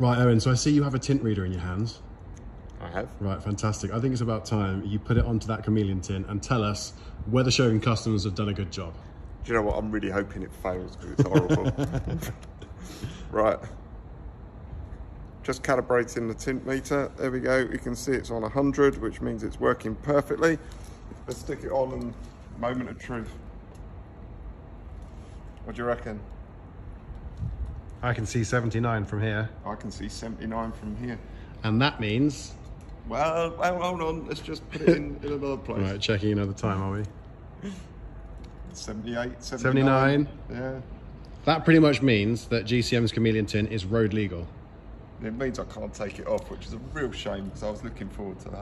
Right, Owen, so I see you have a tint reader in your hands. I have. Right, fantastic. I think it's about time you put it onto that chameleon tint and tell us whether Shogun customers have done a good job. Do you know what? I'm really hoping it fails because it's horrible. right. Just calibrating the tint meter. There we go. You can see it's on 100, which means it's working perfectly. Let's stick it on and moment of truth. What do you reckon? I can see 79 from here. I can see 79 from here. And that means... Well, well hold on. Let's just put it in, in another place. Right, checking another time, are we? 78, 79. 79. Yeah. That pretty much means that GCM's chameleon tint is road legal. It means I can't take it off, which is a real shame because I was looking forward to that.